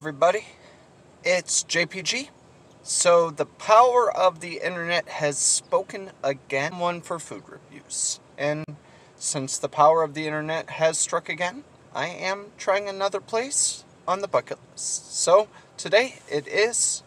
everybody. It's JPG. So the power of the internet has spoken again, one for food reviews. And since the power of the internet has struck again, I am trying another place on the bucket list. So today it is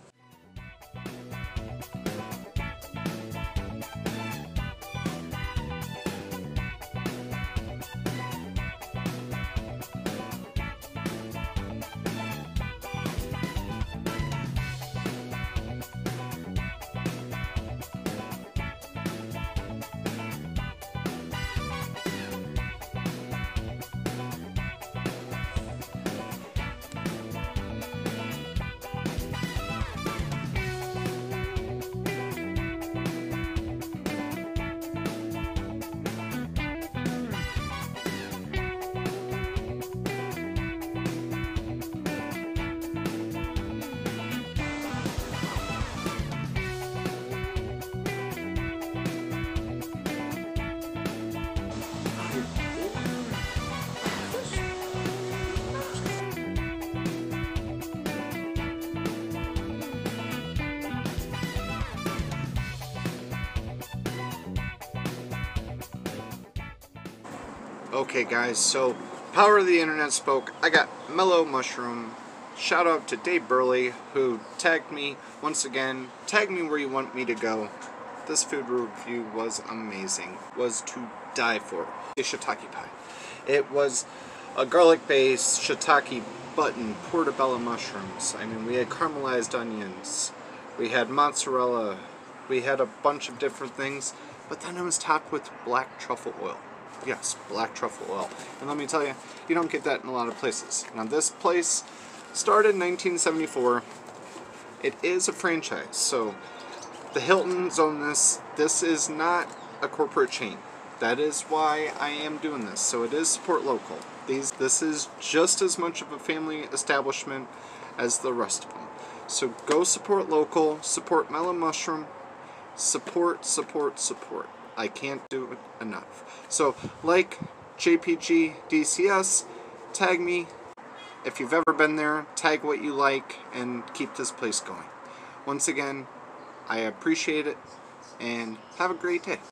Okay guys, so Power of the Internet spoke. I got Mellow Mushroom. Shout out to Dave Burley who tagged me once again. Tag me where you want me to go. This food review was amazing. Was to die for. A shiitake pie. It was a garlic based shiitake button portobello mushrooms. I mean we had caramelized onions. We had mozzarella. We had a bunch of different things. But then it was topped with black truffle oil. Yes, black truffle oil. And let me tell you, you don't get that in a lot of places. Now this place started in 1974. It is a franchise, so the Hiltons own this. This is not a corporate chain. That is why I am doing this. So it is support local. These, this is just as much of a family establishment as the rest of them. So go support local, support Mellow Mushroom, support, support, support. I can't do it enough. So, like JPG DCS, tag me. If you've ever been there, tag what you like and keep this place going. Once again, I appreciate it and have a great day.